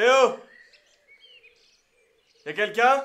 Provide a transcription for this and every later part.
Eh oh! Y'a quelqu'un?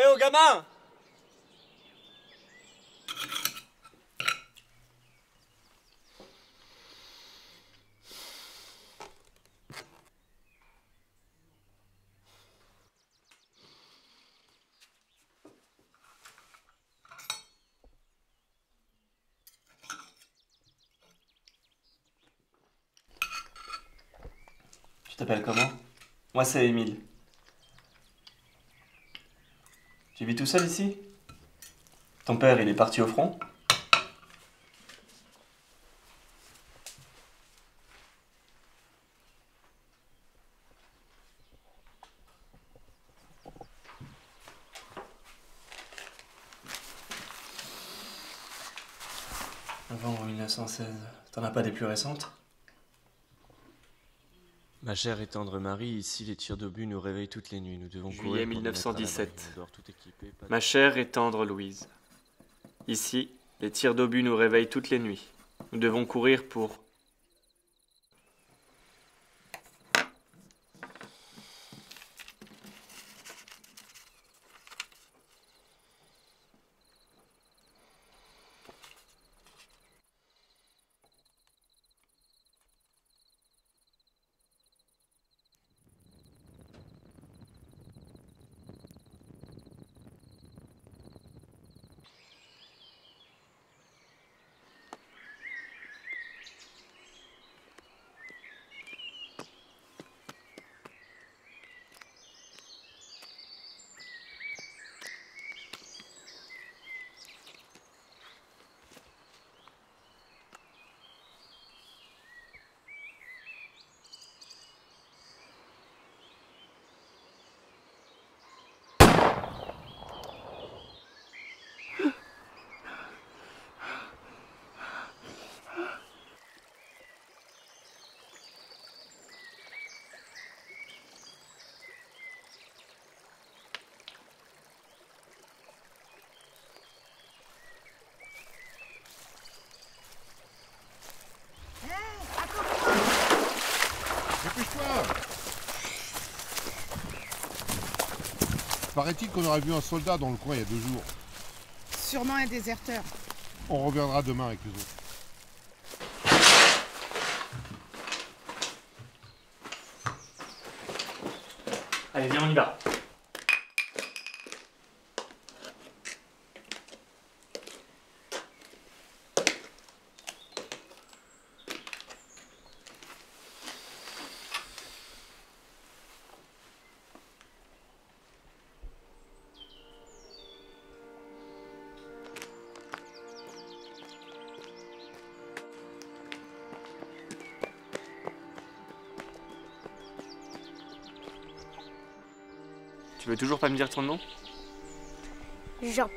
Eh oh gamin Tu t'appelles comment? Moi, c'est Émile. Tu vis tout seul ici? Ton père, il est parti au front? Avant 1916, t'en as pas des plus récentes? Ma chère et tendre Marie, ici les tirs d'obus nous réveillent toutes les nuits. Nous devons Juillet courir pour nous mettre à l'abri. 1917. On dort équipé, de- Ma chère et tendre Louise. Ici, les tirs d'obus nous réveillent toutes les nuits. Nous devons courir pour. Paraît-il qu'on aurait vu un soldat dans le coin il y a deux jours. Sûrement un déserteur. On reviendra demain avec les autres. Allez, viens, on y va. Tu veux toujours pas me dire ton nom? Jean.